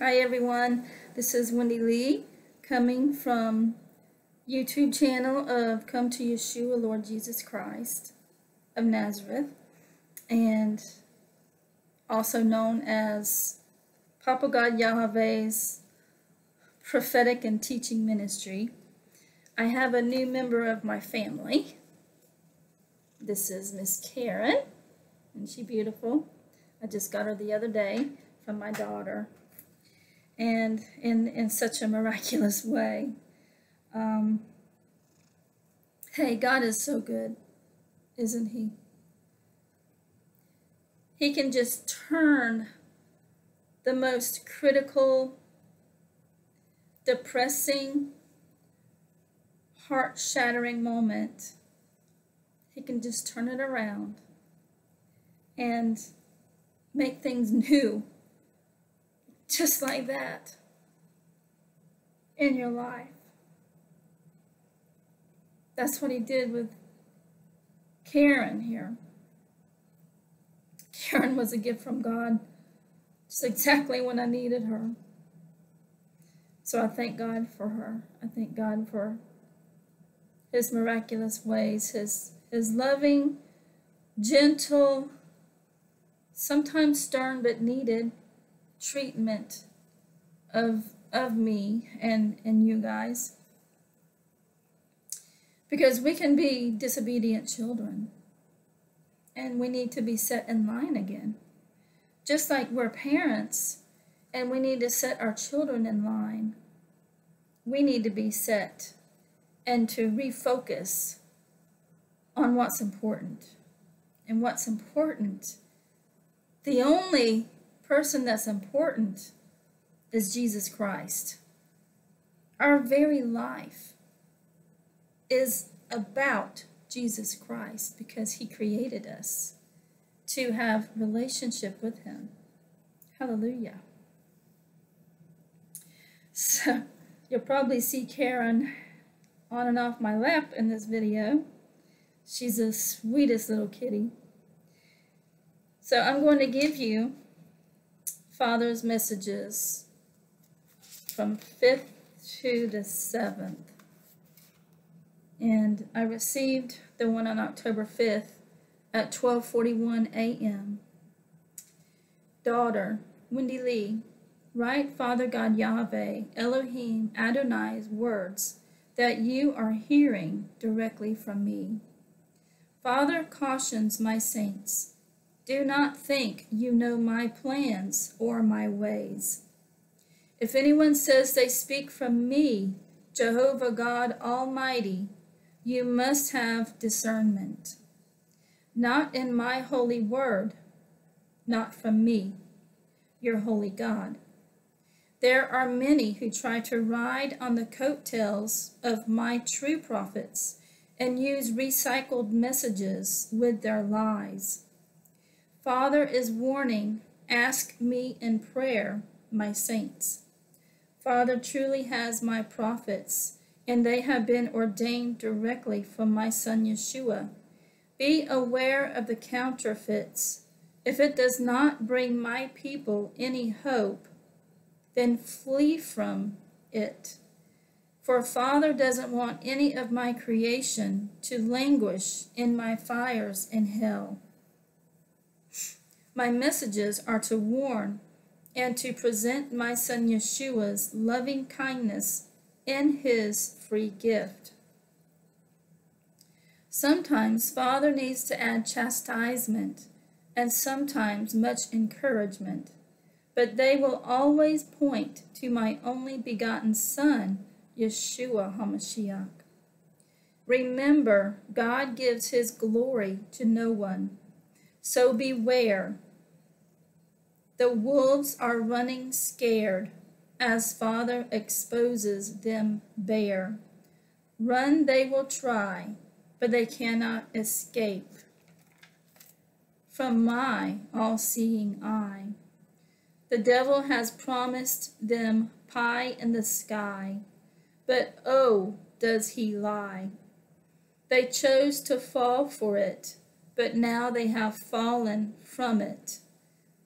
Hi everyone, this is Wendi Lee coming from YouTube channel of Come to Yeshua Lord Jesus Christ of Nazareth and also known as Papa God Yahweh's prophetic and teaching ministry. I have a new member of my family. This is Miss Karen. Isn't she beautiful? I just got her the other day from my daughter. And in, in such a miraculous way. Um, hey, God is so good, isn't he? He can just turn the most critical, depressing, heart-shattering moment. He can just turn it around and make things new just like that in your life. That's what he did with Karen here. Karen was a gift from God, just exactly when I needed her. So I thank God for her. I thank God for his miraculous ways, his, his loving, gentle, sometimes stern but needed treatment of of me and and you guys. Because we can be disobedient children. And we need to be set in line again. Just like we're parents and we need to set our children in line we need to be set and to refocus on what's important. And what's important the only person that's important is Jesus Christ. Our very life is about Jesus Christ because he created us to have relationship with him. Hallelujah. So you'll probably see Karen on and off my lap in this video. She's the sweetest little kitty. So I'm going to give you Father's messages from 5th to the 7th. And I received the one on October 5th at 12:41 a.m. Daughter, Wendi Lee, write Father God Yahweh, Elohim, Adonai's words that you are hearing directly from me. Father cautions my saints do not think you know my plans or my ways. If anyone says they speak from me, Jehovah God Almighty, you must have discernment. Not in my holy word, not from me, your holy God. There are many who try to ride on the coattails of my true prophets and use recycled messages with their lies. Father is warning, ask me in prayer, my saints. Father truly has my prophets, and they have been ordained directly from my son Yeshua. Be aware of the counterfeits. If it does not bring my people any hope, then flee from it. For Father doesn't want any of my creation to languish in my fires in hell. My messages are to warn and to present my son Yeshua's loving kindness in his free gift. Sometimes Father needs to add chastisement and sometimes much encouragement, but they will always point to my only begotten Son, Yeshua HaMashiach. Remember, God gives his glory to no one. So beware the wolves are running scared as Father exposes them bare. Run they will try, but they cannot escape from my all-seeing eye. The devil has promised them pie in the sky, but oh, does he lie. They chose to fall for it, but now they have fallen from it.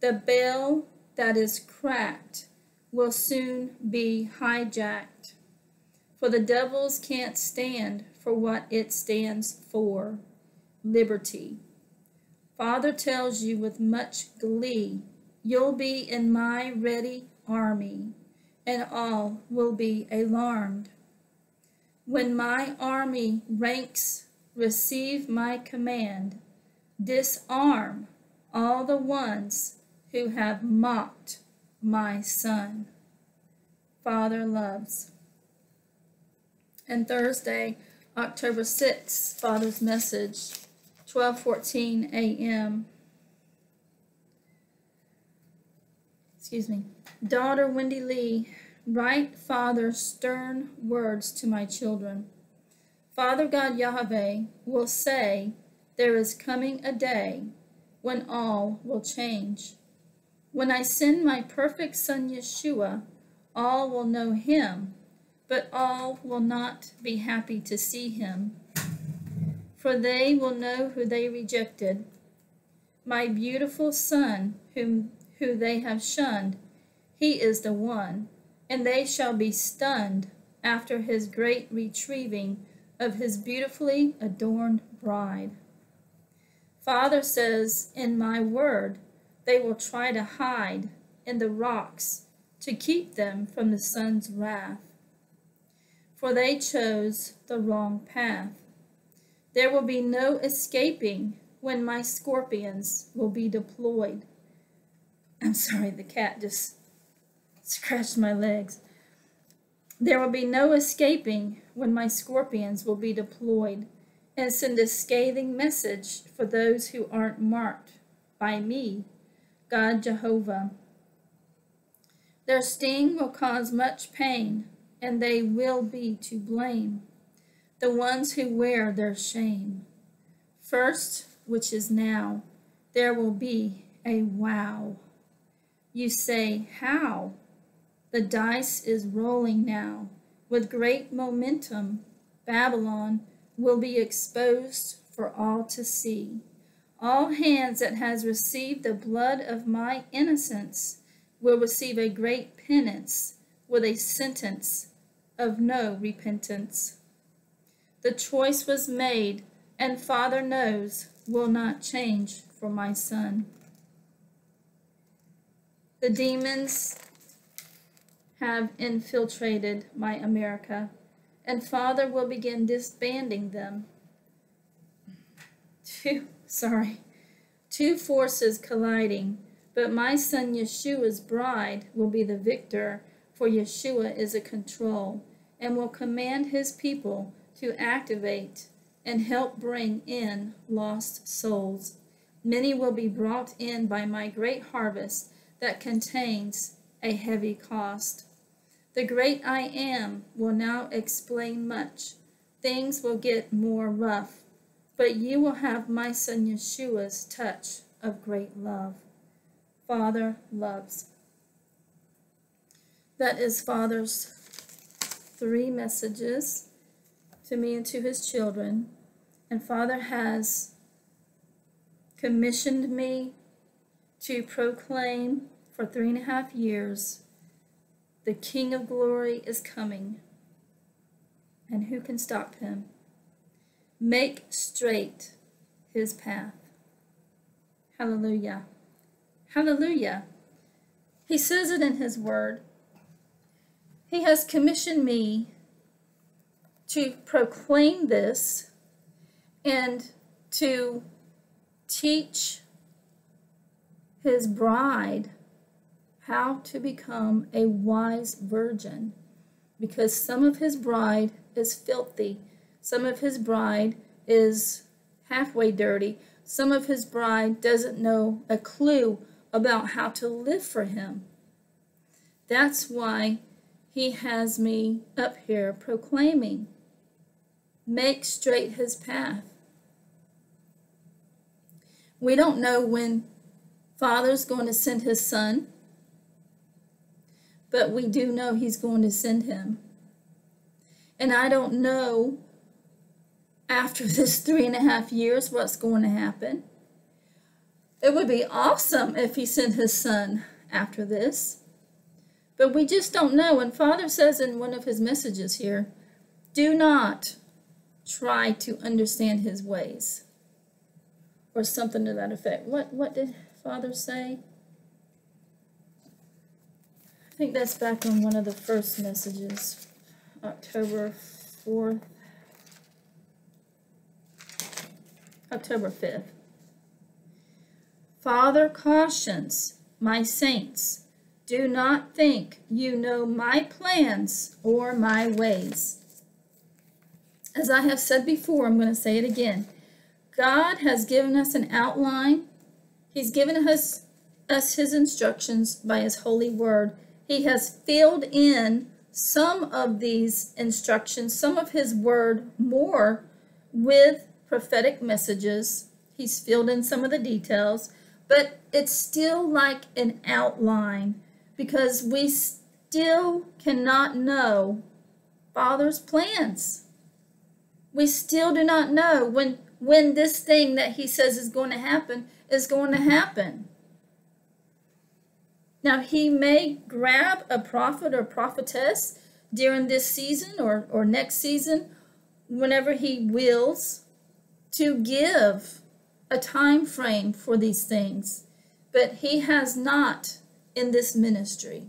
The bell that is cracked will soon be hijacked. For the devils can't stand for what it stands for liberty. Father tells you with much glee, You'll be in my ready army, and all will be alarmed. When my army ranks receive my command, disarm all the ones who have mocked my son. Father loves. And Thursday, October 6th, Father's message, 12:14 a.m. Excuse me. Daughter Wendi Lee, write Father stern words to my children. Father God Yahweh will say, There is coming a day when all will change. When I send my perfect Son Yeshua, all will know him, but all will not be happy to see him. For they will know who they rejected. My beautiful Son, whom who they have shunned, he is the one, and they shall be stunned after his great retrieving of his beautifully adorned bride. Father says, In my word, they will try to hide in the rocks to keep them from the sun's wrath. For they chose the wrong path. There will be no escaping when my scorpions will be deployed. I'm sorry, the cat just scratched my legs. There will be no escaping when my scorpions will be deployed and send a scathing message for those who aren't marked by me God Jehovah. Their sting will cause much pain, and they will be to blame, the ones who wear their shame. First, which is now, there will be a wow. You say, How? The dice is rolling now. With great momentum, Babylon will be exposed for all to see. All hands that has received the blood of my innocence will receive a great penance with a sentence of no repentance. The choice was made, and Father knows will not change for my son. The demons have infiltrated my America, and Father will begin disbanding them. sorry, two forces colliding, but my son Yeshua's bride will be the victor, for Yeshua is a control and will command his people to activate and help bring in lost souls. Many will be brought in by my great harvest that contains a heavy cost. The great I am will now explain much. Things will get more rough but you will have my son Yeshua's touch of great love. Father loves. That is Father's three messages to me and to his children. And Father has commissioned me to proclaim for three and a half years the King of Glory is coming. And who can stop him? Make straight his path. Hallelujah. Hallelujah. He says it in his word. He has commissioned me to proclaim this and to teach his bride how to become a wise virgin because some of his bride is filthy some of his bride is halfway dirty. Some of his bride doesn't know a clue about how to live for him. That's why he has me up here proclaiming, make straight his path. We don't know when Father's going to send his son, but we do know he's going to send him. And I don't know after this three and a half years what's going to happen. It would be awesome if he sent his son after this. But we just don't know. And Father says in one of his messages here do not try to understand his ways. Or something to that effect. What, what did Father say? I think that's back on one of the first messages, October 4th. October 5th. Father cautions my saints, do not think you know my plans or my ways. As I have said before, I'm going to say it again. God has given us an outline. He's given us, us his instructions by his holy word. He has filled in some of these instructions, some of his word more with prophetic messages. He's filled in some of the details, but it's still like an outline because we still cannot know Father's plans. We still do not know when when this thing that he says is going to happen is going to happen. Now, he may grab a prophet or prophetess during this season or, or next season, whenever he wills, to give a time frame for these things, but he has not in this ministry.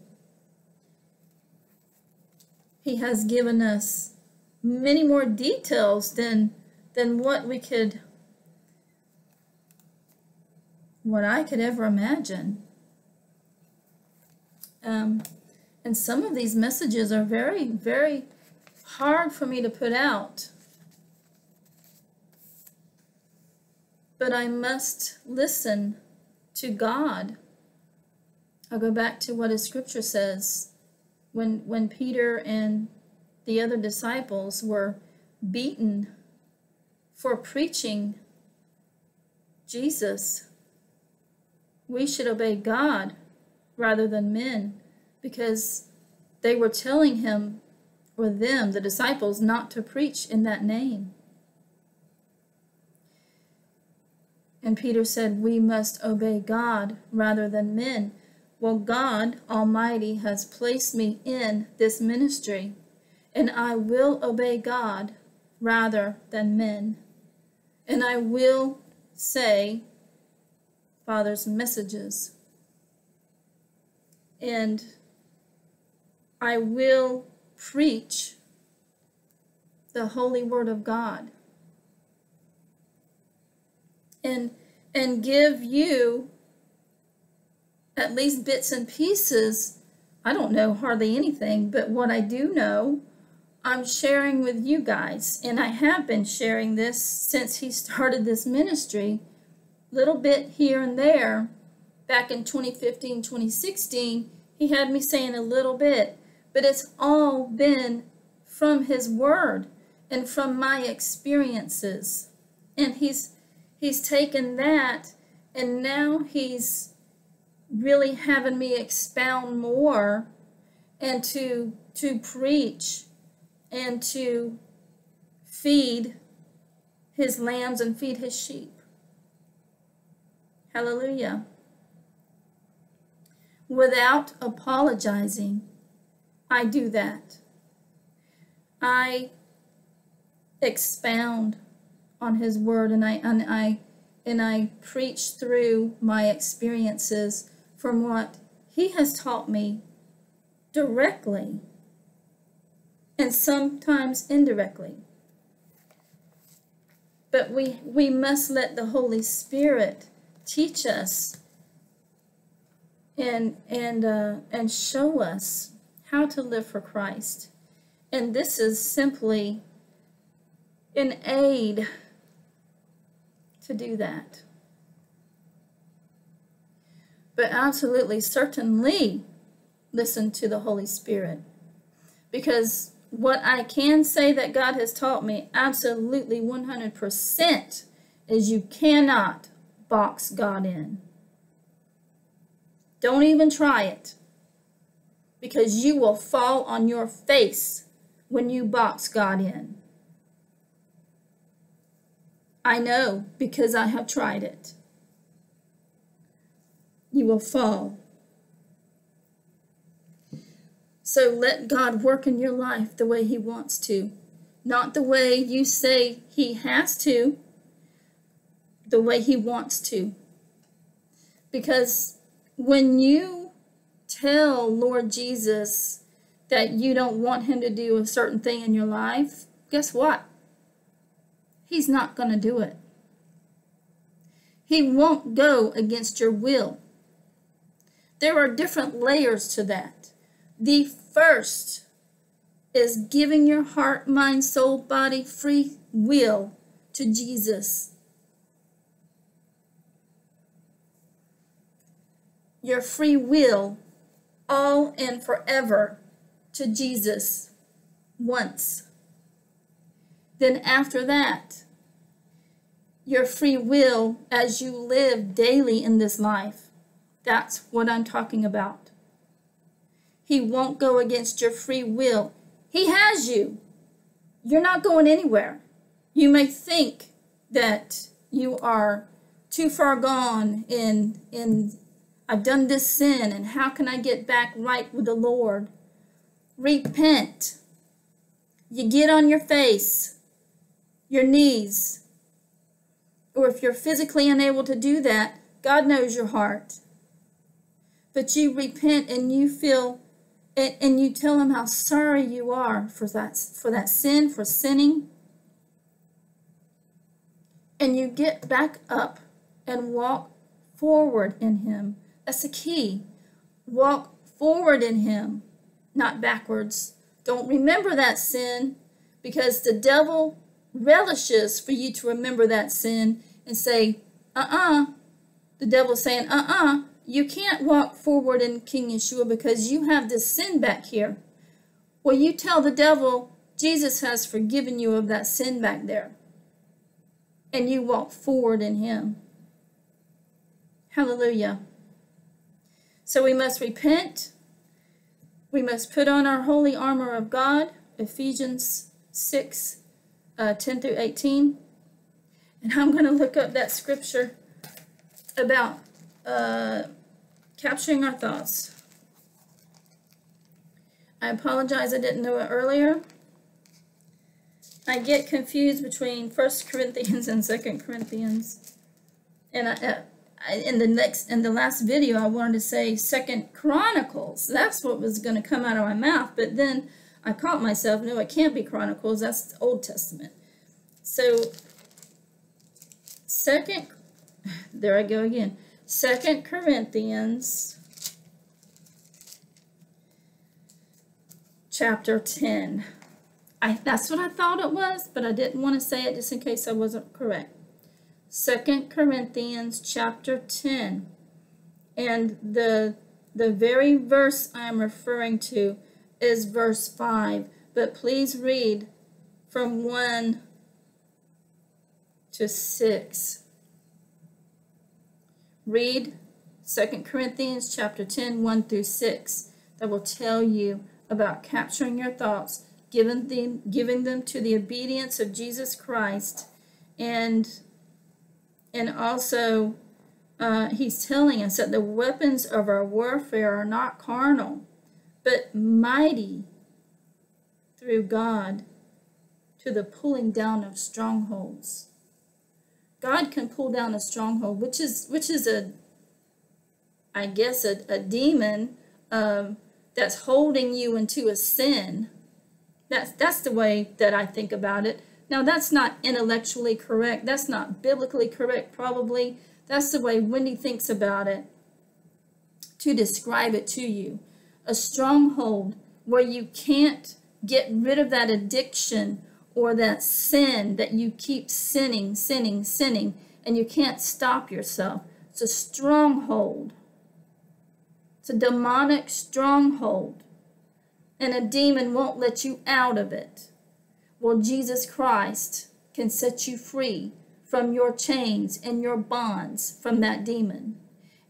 He has given us many more details than than what we could what I could ever imagine. Um, and some of these messages are very, very hard for me to put out. But I must listen to God. I'll go back to what his scripture says. When, when Peter and the other disciples were beaten for preaching Jesus, we should obey God rather than men because they were telling him or them, the disciples, not to preach in that name. And Peter said, We must obey God rather than men. Well, God Almighty has placed me in this ministry, and I will obey God rather than men. And I will say Father's messages. And I will preach the holy word of God and and give you at least bits and pieces. I don't know hardly anything, but what I do know, I'm sharing with you guys. And I have been sharing this since he started this ministry, little bit here and there. Back in 2015, 2016, he had me saying a little bit, but it's all been from his word and from my experiences. And he's he's taken that and now he's really having me expound more and to to preach and to feed his lambs and feed his sheep. Hallelujah. Without apologizing, I do that. I expound on his word and I and I and I preach through my experiences from what he has taught me directly and sometimes indirectly. But we we must let the Holy Spirit teach us and and uh, and show us how to live for Christ. And this is simply an aid to do that. But absolutely, certainly listen to the Holy Spirit. Because what I can say that God has taught me absolutely 100% is you cannot box God in. Don't even try it. Because you will fall on your face when you box God in. I know because I have tried it. You will fall. So let God work in your life the way He wants to, not the way you say He has to, the way He wants to. Because when you tell Lord Jesus that you don't want Him to do a certain thing in your life, guess what? He's not going to do it. He won't go against your will. There are different layers to that. The first is giving your heart, mind, soul, body, free will to Jesus. Your free will, all and forever, to Jesus once. Then after that, your free will as you live daily in this life. That's what I'm talking about. He won't go against your free will. He has you. You're not going anywhere. You may think that you are too far gone in in I've done this sin and how can I get back right with the Lord? Repent. You get on your face, your knees, or if you're physically unable to do that, God knows your heart. But you repent and you feel and, and you tell him how sorry you are for that for that sin, for sinning. And you get back up and walk forward in him. That's the key. Walk forward in him, not backwards. Don't remember that sin because the devil relishes for you to remember that sin and say, uh-uh. The devil's saying, uh-uh, you can't walk forward in King Yeshua because you have this sin back here. Well, you tell the devil, Jesus has forgiven you of that sin back there. And you walk forward in him. Hallelujah. So we must repent. We must put on our holy armor of God, Ephesians 6, uh, 10 through 18. And I'm going to look up that scripture about uh, capturing our thoughts. I apologize I didn't know it earlier. I get confused between First Corinthians and Second Corinthians. And I, uh, I, in the next in the last video I wanted to say Second Chronicles. That's what was going to come out of my mouth, but then I caught myself, no, it can't be Chronicles, that's Old Testament. So Second, there I go again. Second Corinthians chapter 10. I, that's what I thought it was, but I didn't want to say it just in case I wasn't correct. Second Corinthians chapter 10. And the, the very verse I'm referring to is verse 5. But please read from 1 to 6. Read 2 Corinthians chapter 10, 1 through 6. That will tell you about capturing your thoughts, giving them, giving them to the obedience of Jesus Christ, and, and also uh, he's telling us that the weapons of our warfare are not carnal, but mighty through God to the pulling down of strongholds. God can pull down a stronghold, which is which is a, I guess a, a demon um, that's holding you into a sin. That's that's the way that I think about it. Now that's not intellectually correct. That's not biblically correct. Probably that's the way Wendi thinks about it. To describe it to you, a stronghold where you can't get rid of that addiction or that sin that you keep sinning, sinning, sinning, and you can't stop yourself. It's a stronghold. It's a demonic stronghold. And a demon won't let you out of it. Well, Jesus Christ can set you free from your chains and your bonds from that demon.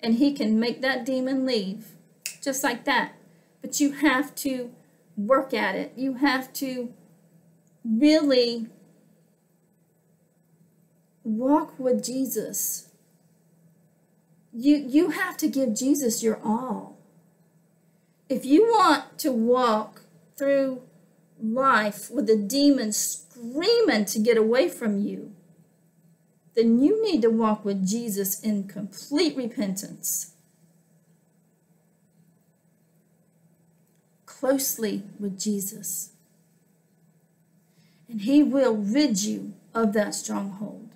And he can make that demon leave just like that. But you have to work at it. You have to really walk with Jesus. You, you have to give Jesus your all. If you want to walk through life with the demons screaming to get away from you, then you need to walk with Jesus in complete repentance. Closely with Jesus. And he will rid you of that stronghold.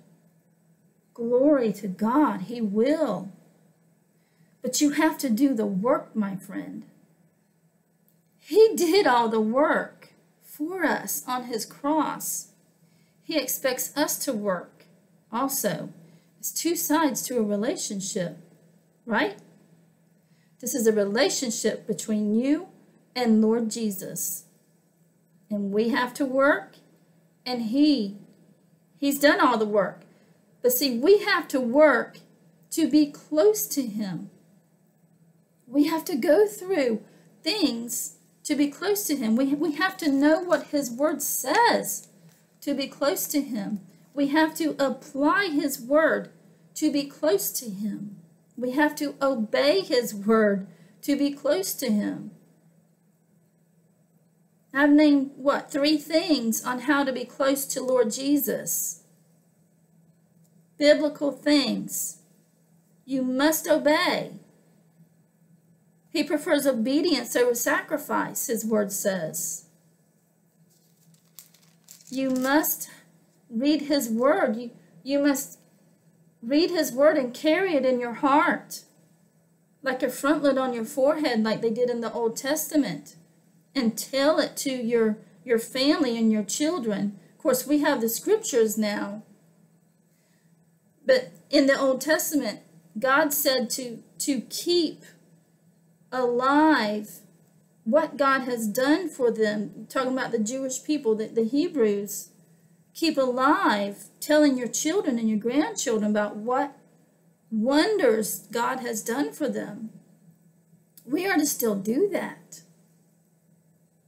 Glory to God, he will. But you have to do the work, my friend. He did all the work for us on his cross. He expects us to work also. It's two sides to a relationship, right? This is a relationship between you and Lord Jesus. And we have to work, and he he's done all the work. But see, we have to work to be close to him. We have to go through things to be close to him. We, we have to know what his word says to be close to him. We have to apply his word to be close to him. We have to obey his word to be close to him. I've named, what, three things on how to be close to Lord Jesus. Biblical things. You must obey. He prefers obedience over sacrifice, his word says. You must read his word. You, you must read his word and carry it in your heart, like a frontlet on your forehead, like they did in the Old Testament, and tell it to your, your family and your children. Of course, we have the scriptures now. But in the Old Testament, God said to, to keep alive what God has done for them. Talking about the Jewish people, the, the Hebrews. Keep alive, telling your children and your grandchildren about what wonders God has done for them. We are to still do that.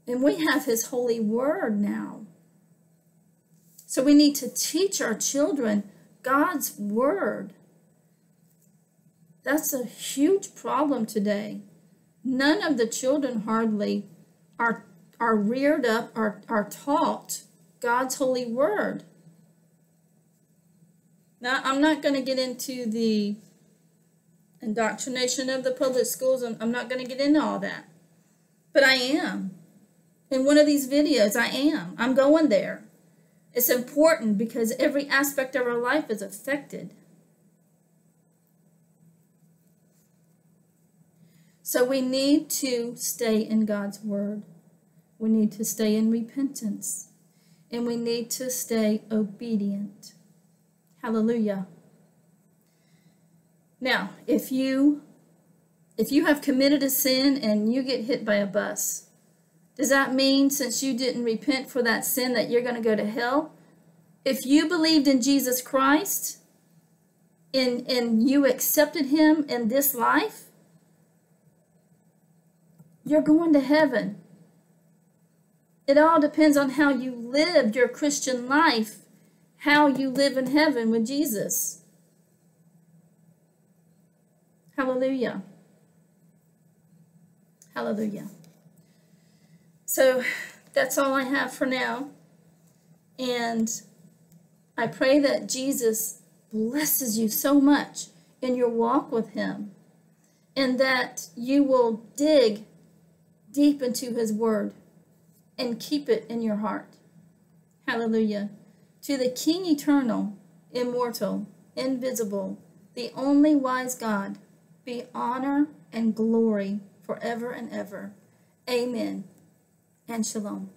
And we have His holy word now. So we need to teach our children God's word. That's a huge problem today none of the children hardly are, are reared up, are, are taught God's holy word. Now, I'm not going to get into the indoctrination of the public schools. I'm, I'm not going to get into all that. But I am. In one of these videos, I am. I'm going there. It's important because every aspect of our life is affected. So we need to stay in God's Word. We need to stay in repentance. And we need to stay obedient. Hallelujah. Now, if you if you have committed a sin and you get hit by a bus, does that mean since you didn't repent for that sin that you're going to go to hell? If you believed in Jesus Christ and, and you accepted him in this life, you're going to heaven. It all depends on how you lived your Christian life, how you live in heaven with Jesus. Hallelujah. Hallelujah. So that's all I have for now. And I pray that Jesus blesses you so much in your walk with him and that you will dig deep into his word and keep it in your heart. Hallelujah. To the King eternal, immortal, invisible, the only wise God, be honor and glory forever and ever. Amen and shalom.